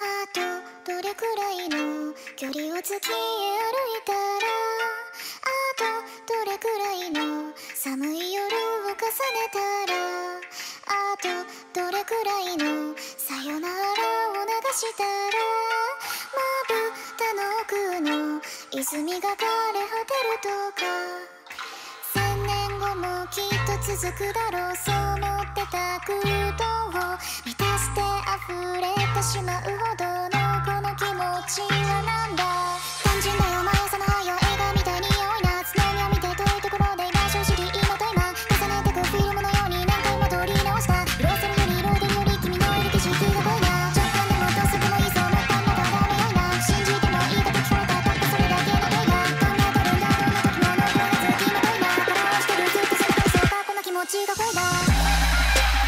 あとどれくらいの距離を月へ歩いたらあとどれくらいの寒い夜を重ねたらあとどれくらいのさよならを流したらまぶたの奥の泉が枯れ果てるとか千年後もきっと続くだろうそう思ってた空洞を満たして溢れてしまうほどのこの気持ちはなんだ単純なよ前さないよ映画みたいに青いな何を見て遠いところで今正直を知り今と今重ねてくフィルムのように何回も撮り直した色せるより彩りより君のいる景色が濃いな若干でもどうするもいいぞもったいながめ迷いな信じてもいいこと聞かれたたったそれだけの恋が考えてるんだどんな時も残らず今恋な払わしてるずっとそっくそうこの気持ちが恋だ